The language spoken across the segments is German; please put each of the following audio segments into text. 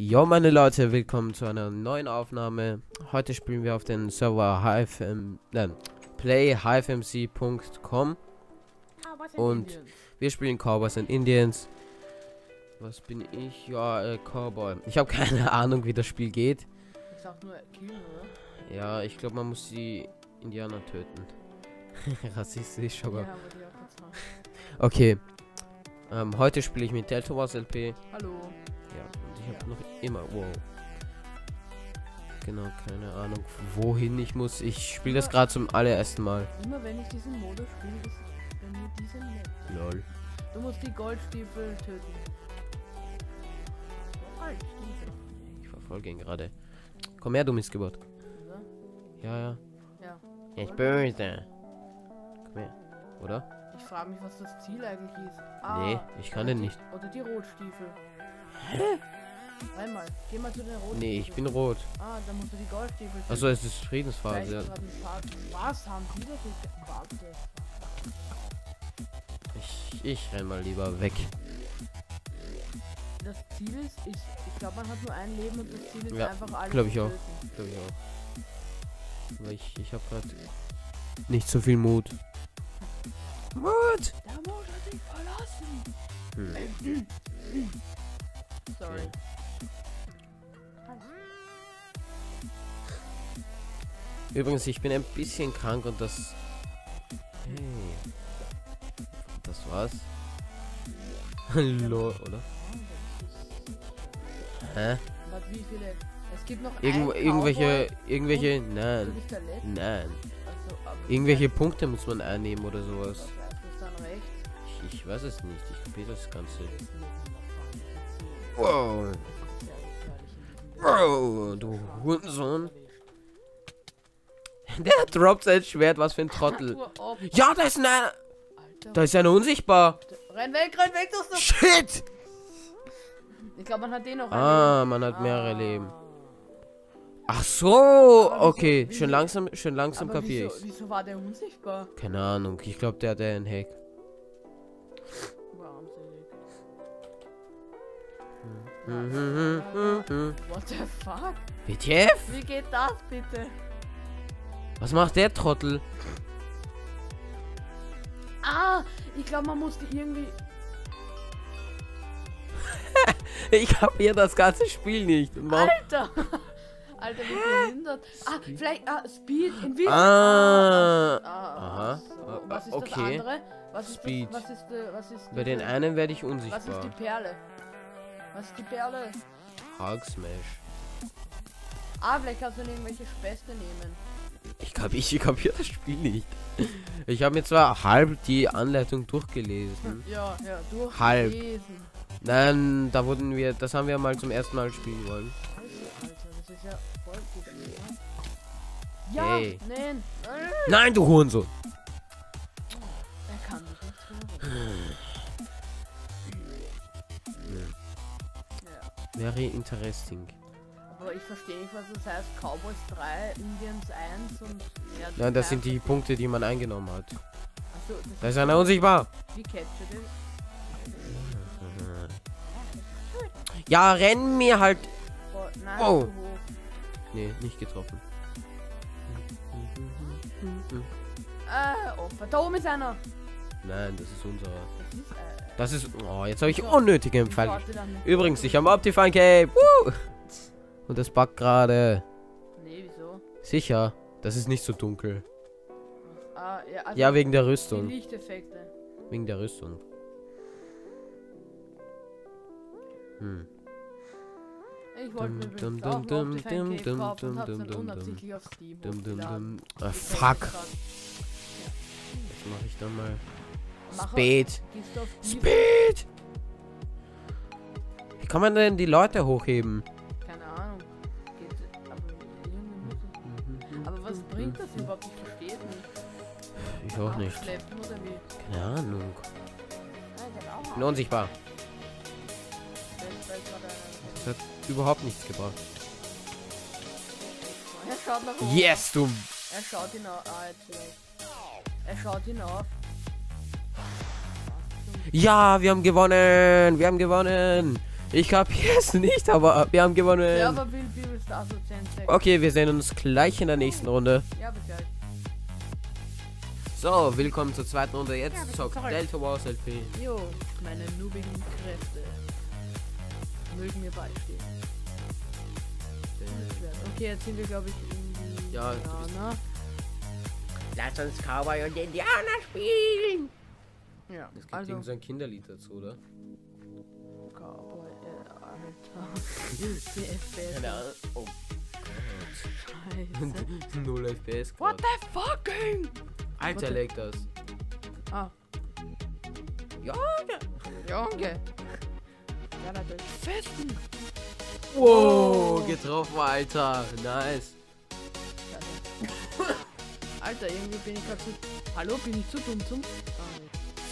Jo, meine Leute, willkommen zu einer neuen Aufnahme. Heute spielen wir auf den Server HFM, nein, playhifemc.com und wir spielen Cowboys and Indians. Was bin ich? Ja, äh, Cowboy. Ich habe keine Ahnung, wie das Spiel geht. Ich sag nur killen, oder? Ja, ich glaube, man muss die Indianer töten. Rassistisch, aber. Ja. Okay. Ähm, heute spiele ich mit Delta Wars LP. Hallo. Ja, noch immer. Wow. Genau, keine Ahnung, wohin ich muss. Ich spiele das gerade zum allerersten Mal. Immer wenn ich diesen Modus spiele, ist bei mir diese Map. Lol. Du musst die Goldstiefel töten. Goldstiefel. Ich verfolge ihn gerade. Komm her, du Missgeburt. Ja, ja. Ja. Ich böse. Komm her. Oder? Ich frage mich, was das Ziel eigentlich ist. Nee, ich kann den nicht. Oder die Rotstiefel. Einmal. Geh mal zu den Rotstiefeln. Nee, ich bin rot. Ah, dann musst du die töten. Also es ist Friedensphase. Ja. Spaß haben. Ich, ich renn mal lieber weg. Das Ziel ist, ich, ich glaube, man hat nur ein Leben und das Ziel ist Ja, einfach alles glaub ich. Glaube ich auch. Aber ich, ich habe gerade nicht so viel Mut. Mut! Der Mond hat dich verlassen. Hm. Sorry. Übrigens, ich bin ein bisschen krank und das. Hey. Das war's. Lol, oder? Hä? Wie viele? Es gibt noch Irgendwo, ein irgendwelche, irgendwelche, nein, nein. Irgendwelche Punkte muss man einnehmen oder sowas. Ich, ich weiß es nicht, ich kapiere das Ganze. Wow, wow, du Hurensohn. Der droppt sein Schwert, was für ein Trottel. Ab. Ja, da ist einer, Alter. da ist einer unsichtbar. Renn weg, renn weg, du Shit! Ich glaube, man hat den noch Ah, man hat mehrere Ah. Leben. Ach so, okay, wieso- schön langsam, schön langsam Aber kapiere wieso, wieso war der unsichtbar? Keine Ahnung, ich glaube, der hat einen Hack. Wahnsinnig. What the fuck? WTF? Wie geht das bitte? Was macht der Trottel? Ah, ich glaube, man musste irgendwie. Ich kapiere das ganze Spiel nicht. Warum? Alter! Alter, wie behindert. Ah, vielleicht. Ah, Speed, Invisible. Ah, ah, aha. so. Ah, Was ist okay. das andere? Was ist Speed. Das, was ist, äh, was ist Bei den einen werde ich Was ist unsichtbar. die Perle? Was ist die Perle? Hulk Smash. Ah, vielleicht kannst du irgendwelche Späste nehmen. Ich glaube, ich kapiere das Spiel nicht. Ich habe mir zwar halb die Anleitung durchgelesen. Ja, ja, durch. Halb. Nein, da wurden wir, das haben wir mal zum ersten Mal spielen wollen. Ja Hey. nein. Nein, du Hurensohn. Er kann dich nicht hören. Very interesting. Aber ich verstehe nicht, was das heißt. Cowboys 3, Indians 1 und. Ja, Nein, das sind die Punkte, die man eingenommen hat. Achso, das Da ist einer unsichtbar. Wie capture den? Ja, renn mir halt. Oh, nein, Oh. Nee, nicht getroffen. Äh, oh, da oben ist einer. Nein, das ist unserer. Das ist, äh, Das ist. Oh, jetzt habe ich unnötige nicht. Übrigens, ich habe Optifine Cape. Woo! Und das backt gerade. Nee, wieso? Sicher. Das ist nicht so dunkel. Ah, ja, also Ja, wegen der Rüstung. Lichteffekte. Wegen der Rüstung. Hm. Ich wollte mir Dum, dum, dum, dum, dum, dum, dum, dum, Dum, dum. Ah, fuck. Jetzt mache ich dann mal. Speed. Speed! Wie kann man denn die Leute hochheben? Ich auch nicht. Keine Ahnung. Bin unsichtbar. Das hat überhaupt nichts gebracht. Er schaut nach oben. Yes, du. Er schaut ihn auf. Ah. Er schaut ihn auf. Ja, wir haben gewonnen. Wir haben gewonnen. Ich kapiere es nicht, aber wir haben gewonnen. Ja, aber will Bibel Star so 10 Sekunden. Okay, wir sehen uns gleich in der nächsten Runde. So, willkommen zur zweiten Runde. Jetzt Ja, zockt zurück. Delta Wars LP. Jo, meine nubigen Kräfte mögen mir beistehen. Okay, jetzt sind wir, glaube ich, in die Ja, Indianer. Lass uns Cowboy und Indianer spielen. Ja, Es gibt also irgend so ein Kinderlied dazu, oder? Cowboy, äh, Alter. FPS. Keine Ahnung. Oh. Scheiße. Null FPS. What the fucking? Alter, leg das. Ah, Ja. Junge. Ja, bin festen. Wow, Oh. getroffen, Alter. Nice. Alter, irgendwie bin ich gerade zu. Hallo, bin ich zu dumm zum.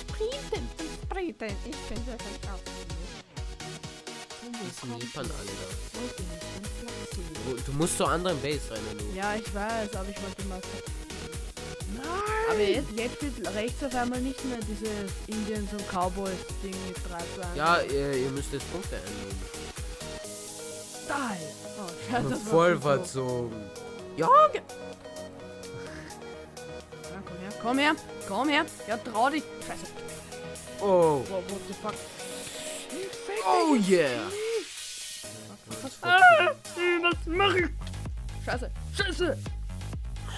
Sprinten, zum Sprinten. Ich bin sehr verkauft. Die Nippern alle da. Du, musst zur anderen Base rennen, du. Ja, ich weiß, aber ich wollte mal. Aber jetzt, jetzt wird rechts auf einmal nicht mehr dieses Indians und Cowboys Ding mit 3 zu 1. Ja, ihr, ihr müsst jetzt Punkte einnehmen. Geil. Oh, scheiße, das Voll verzogen. Ja, ge- Ja, komm her, komm her, komm her. Ja, trau dich. Scheiße. Oh. Wow, what the fuck? Oh yeah. Ah, was mach ich? Scheiße, Scheiße,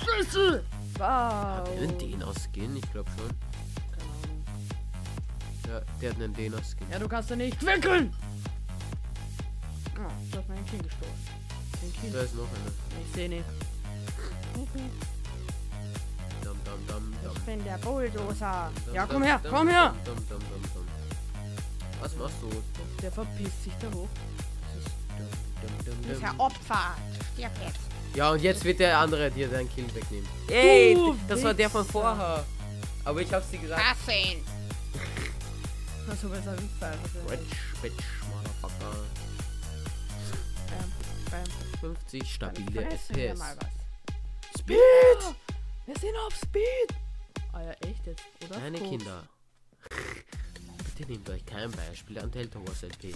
Scheiße. Wow. Einen Dena-Skin? Ich glaube schon. Ahnung. Ja, der hat einen Dena-Skin. Ja, du kannst ja nicht wickeln. Oh, du hast meinen Kind gestohlen. Den Kind. Da ist noch einer. Ich sehe nicht. Dum, dum, dum. Ich bin der Bulldozer. Ja, komm her, komm her. Was machst du? Der verpisst sich da hoch. Dum, Dieser dum. Opfer. Stirb jetzt. Ja, und jetzt wird der andere dir deinen Kill wegnehmen. Ey, Du das war der von Wichser. vorher. Aber ich hab's dir gesagt. Hasse ihn. Also, was hab ich falsch Bitch, bitch, Motherfucker. Bam, bam. 50 Dann stabile FPS. mal was. Speed! Wir sind auf Speed. Ah ja, echt jetzt, oder? Koks. Kinder. Bitte nehmt euch kein Beispiel an Delta Wars LP.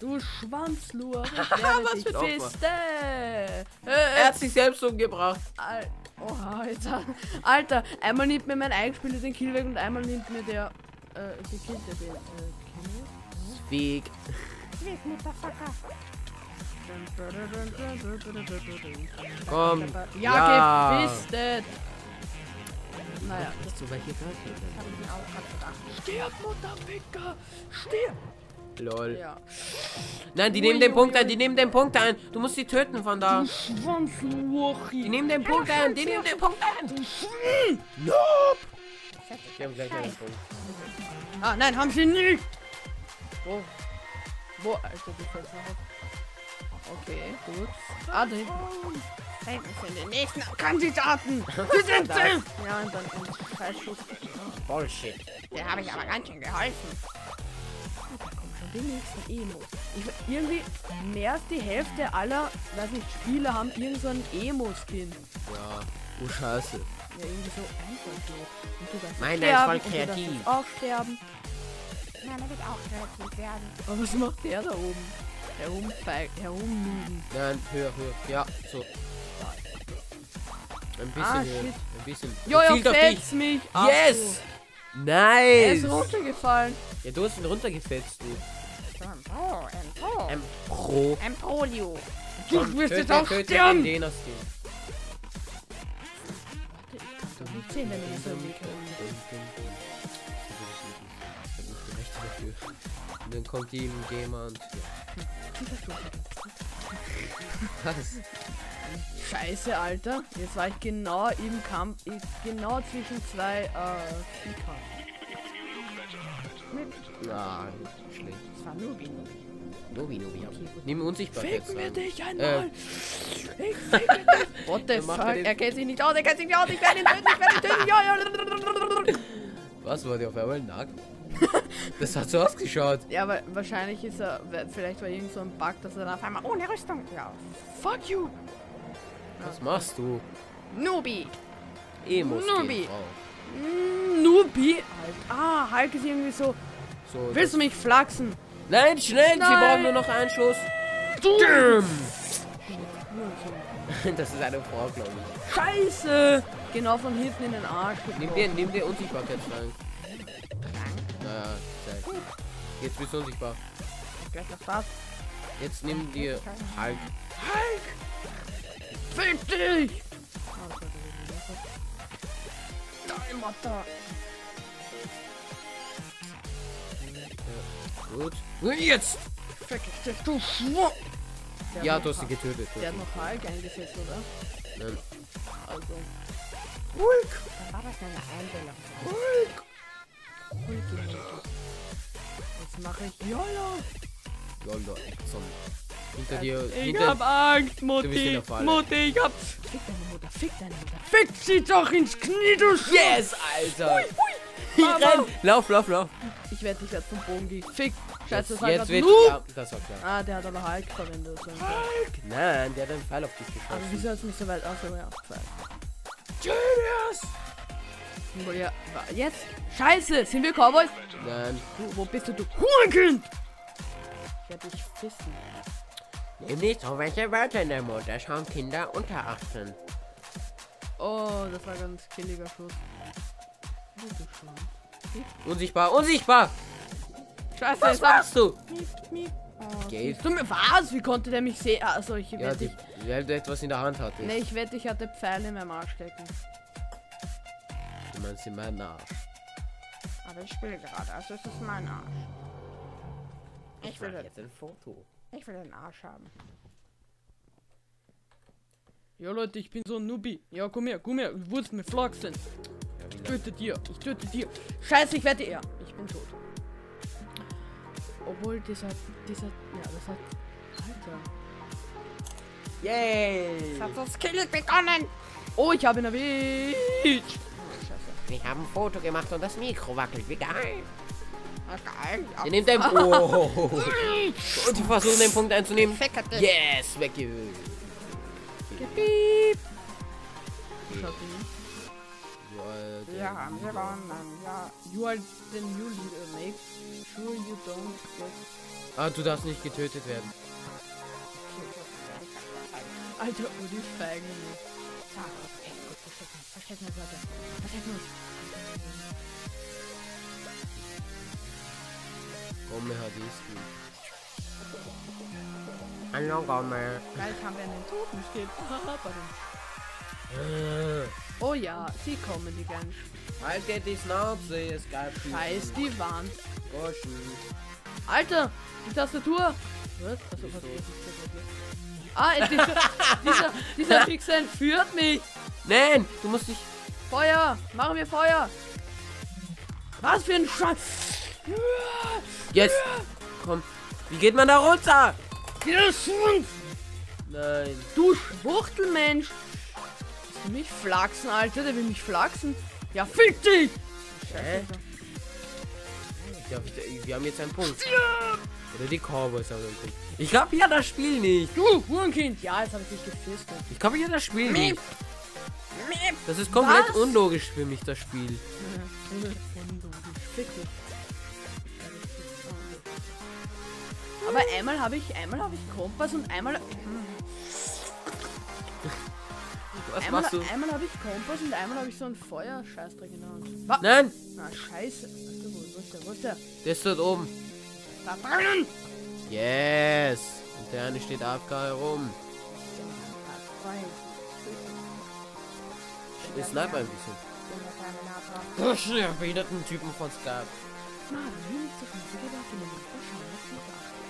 Du Schwanzlur. Ich werde Was dich fiste. Er Äh, hat sich selbst umgebracht. Al Oha, Alter. Alter, einmal nimmt mir mein Eigenspieler den Kill weg und einmal nimmt mir der, äh, gekillte den, äh, Weg. Weg, Mutterfucker. Kill. Komm. Ja, Ja. gefistet. Naja. Nicht so welche. Hab ich mir auch gerade gedacht. Stirb, Mutterficker. Stirb. Lol. Ja. Nein, die Ui, nehmen den ui, Punkt ui. ein, die nehmen den Punkt ein. Du musst sie töten von da. Die nehmen den Punkt ein, die nehmen den Punkt ein. Nope. Die haben gleich einen Punkt. Ah, nein, haben sie nicht. Wo? Wo, Alter, du fällst. Okay, gut. Ah, da hinten. Da hinten sind die nächsten. Kandidaten. Sie sind safe. Ja, und dann ein Scheißschuss. Bullshit. Der habe ich aber ganz schön geholfen. Nächsten Emos. Ich, irgendwie mehr als die Hälfte aller, weiß nicht, Spieler haben irgend so einen Emo-Skin. Ja. Oh Scheiße. Ja, irgendwie so einfach so. Und du darfst ist sterben, voll und du darfst kreativ. auch sterben. Na, der wird auch kreativ werden. Aber was macht der da oben? Herumfeig, herumlügen. Nein, höher, höher. Ja, so. Ein bisschen Ah, höher. shit. Ein bisschen. Jo, er Zielt auf dich. fetzt mich. Ach Yes! So. Er ist Nice! runtergefallen. Ja, du hast ihn runtergefetzt, du. Oh, ein Pro. Ein Pro. Ein Polio. Du wirst jetzt auch sterben. den. Doch nicht sehen, wenn ich so. Ich Rechte dafür. Und dann kommt die Gamer und. Ja. Was? Scheiße, Alter. Jetzt war ich genau im Kampf, ich, genau zwischen zwei, äh, Kicker. Ah, schlecht. Das war nur Bino. Nobi, Nobi. Nimm Unsichtbarkeit. Ficken wir an. dich einmal! Äh. Ich ficke dich! What the fuck? er Er kennt sich nicht aus, er kennt sich nicht aus, ich werde ihn töten, ich werde ihn töten! Ja, ja! Was war der auf einmal nackt? das hat so ausgeschaut. Ja, aber wahrscheinlich ist er, vielleicht war irgend so ein Bug, dass er dann auf einmal ohne Rüstung. Ja, fuck you! Was machst du? Nubi! Emos gehen drauf. Mm, Nubi! Halt. Ah, Hulk ist irgendwie so. So, Willst du mich flachsen? Nein, schnell! Wir Nein. brauchen nur noch einen Schuss. Damn. Das ist eine Frau, glaube ich. Scheiße! Genau von hinten in den Arsch. Nimm dir, nimm dir Unsichtbarkeitstrank. Naja, zeig. Jetzt bist du unsichtbar. Jetzt nimm dir Hulk. Fick dich! Dein Mutter. Gut. Jetzt! Fick ich dich, du Schwur! Der Ja, du hast sie getötet. Der hat noch Hulk eingesetzt, oder? Nein. Also. Dann war das nur eine Einbildung. Hulk! Hulk, Jetzt mache ich YOLO! Yolo, Exxon. Hinter dir, Ich hinter hab Angst, Mutti! Mutti, ich hab. Fick deine Mutter, fick deine Mutter. Fick sie doch ins Knie, du Sch Yes, Alter! Mama. Renn! Lauf, lauf, lauf! Ich werde dich jetzt vom Bogen gefickt. Scheiße, Jetzt, das jetzt wird. Noob. Ja, das war klar. Ah, der hat aber Hulk verwendet. So. Nein, der hat einen Pfeil auf dich Aber geschossen. wieso hat es mich so weit aus? Ja, Pfeil. Genius! Wohl, Ja, jetzt? Scheiße, sind wir Cowboys? Nein. Du, wo bist du, du Hurenkind? Ich werde dich fissen. Nimm nicht so welche Wörter in der Mund. Da schauen Kinder unter 18. Oh, das war ganz killiger Schuss. Unsichtbar, unsichtbar! Scheiße, Was machst du? Miep, miep. Oh, Geld. siehst du mir was? Wie konnte der mich sehen? Also ich Ja, wette, die, ich, weil du etwas in der Hand hattest. nee, ich wette, ich hatte Pfeile in meinem Arsch stecken. Du meinst in meinen Arsch. Aber ich spiele gerade, also ist es mein Arsch. Ich will, jetzt ein Foto. Ich will den Arsch haben. Ja Leute, ich bin so ein Nubi. Ja, komm her, komm her. Du wurdest mir flachsen. Ich töte dir. Ich töte dir. Scheiße, ich wette er. Ich bin tot. Obwohl dieser, dieser, ja, das hat, Alter. Yay! Es hat das Kill begonnen. Oh, ich habe ihn erwischt. Oh, scheiße. Wir haben ein Foto gemacht und das Mikro wackelt. Wie geil! Ihr nehmt den. Oh. Und die versuchen den Punkt einzunehmen. Yes! Weggewöhnt. Piep. Schaut ihn. Ja, der- Wir haben gewonnen. Ja. You are the new leader. Make sure you don't get... Ah, du darfst nicht getötet werden. Alter, oh, die Feigen. Verstecken verstecken Leute. Verstecken uns. Gomme hat Esten. Hallo, Gomme. Gleich haben wir einen Toten steht. Oh ja, sie kommen, die kleinen Haltet die Schnauze, es gab Scheiß die Wand. Goschen. Alter, die Tastatur. Was? Achso, was ist das? Ah, äh, dieser, dieser, dieser Fixer entführt mich. Nein, du musst dich. Feuer, machen wir Feuer. Was für ein Scheiß. Jetzt! Komm. Wie geht man da runter? Nein. Du Schwuchtelmensch. Willst du mich flachsen, Alter? Der will mich flachsen. Ja, fick dich. Hä? Ja, wir, haben jetzt einen Punkt. Oder die Cowboys haben einen Punkt. Ich hab ja das Spiel nicht. Du Hurenkind. Ja, jetzt habe ich dich gefistet. Ich habe ja das Spiel nicht. Miep. Das ist komplett Was? unlogisch für mich, das Spiel. Fick dich. Aber einmal habe ich, einmal habe ich Kompass und einmal, Was einmal, machst du? einmal habe ich Kompass und einmal habe ich so einen Feuerscheißdreck in der Hand. Was? Nein, Na, scheiße. Wo, wo ist der, wo ist der? der ist dort oben. Da drinnen! Yes. Und der eine steht AFK herum. Der sniper ein bisschen. Das ist der behinderten Typen von Skype.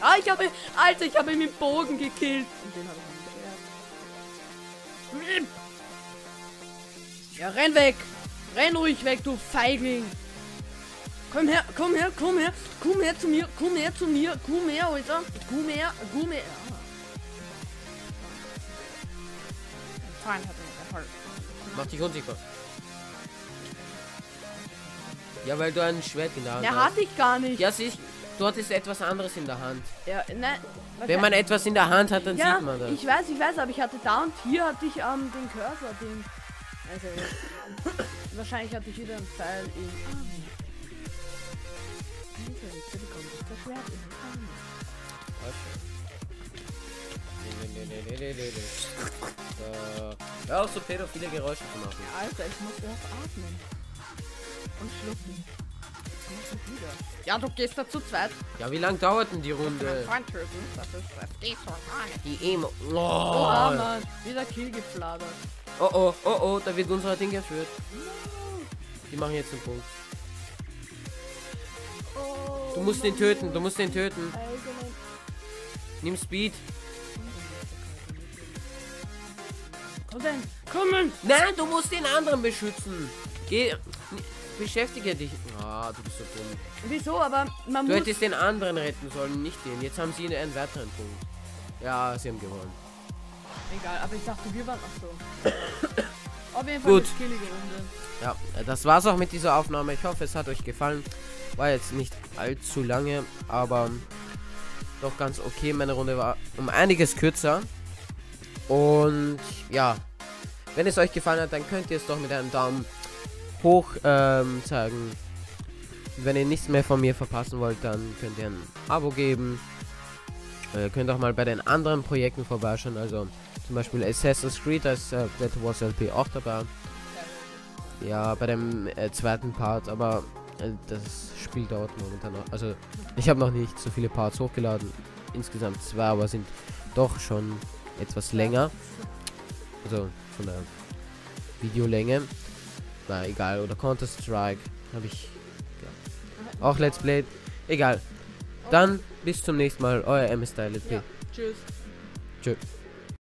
Ah, ich habe, Alter, ich habe ihn mit dem Bogen gekillt. Und den habe ich nicht Ja, renn weg. Renn ruhig weg, du Feigling. Komm her, komm her, komm her, komm her zu mir, komm her zu mir, komm her, Alter. Komm her, komm her. Freund hat mich geholfen. Mach dich unsichtbar. Ja, weil du ein Schwert in der Hand Der hast. hatte ich gar nicht. Ja, sieh, du hattest etwas anderes in der Hand. Ja, nein. Wenn man etwas in der Hand hat, dann ja, sieht man das. ich weiß, ich weiß, aber ich hatte da und hier hatte ich ähm, den Cursor, den. Also, wahrscheinlich hatte ich wieder einen Pfeil Arm. Hör auf, so pädophile Geräusche zu machen. Alter, ich muss erst atmen. Und schlucken. Ja, du gehst da zu zweit. Ja, wie lang dauert denn die Runde? Die Emo. Oh, Oh, Mann. Wieder Kill gefladert. oh, oh, oh, oh, da wird unser Ding geführt. Die machen jetzt einen Punkt. Oh, Du musst den töten, du musst den töten. Nimm Speed. Komm denn. Kommen. Nein, du musst den anderen beschützen. Geh. Beschäftige dich. Ah, du bist so dumm. Wieso? Aber man Du muss... hättest den anderen retten sollen, nicht den. Jetzt haben sie einen weiteren Punkt. Ja, sie haben gewonnen. Egal, aber ich dachte, wir waren... Ach so. Auf jeden Fall Gut. Ja, das war's auch mit dieser Aufnahme. Ich hoffe, es hat euch gefallen. War jetzt nicht allzu lange, aber doch ganz okay. Meine Runde war um einiges kürzer. Und ja, wenn es euch gefallen hat, dann könnt ihr es doch mit einem Daumen hoch ähm, zeigen. Wenn ihr nichts mehr von mir verpassen wollt, dann könnt ihr ein Abo geben. Äh, könnt auch mal bei den anderen Projekten vorbeischauen. Also zum Beispiel Assassin's Creed, da ist äh, Wars LP auch dabei. Ja, bei dem äh, zweiten Part, aber äh, das Spiel dauert momentan noch. Also, ich habe noch nicht so viele Parts hochgeladen. Insgesamt zwei, aber sind doch schon etwas länger. Also von der Videolänge. Na egal, oder Counter-Strike habe ich ja. auch Let's Play. Egal. Dann bis zum nächsten Mal, euer MS Style. Ja. Tschüss. Tschö.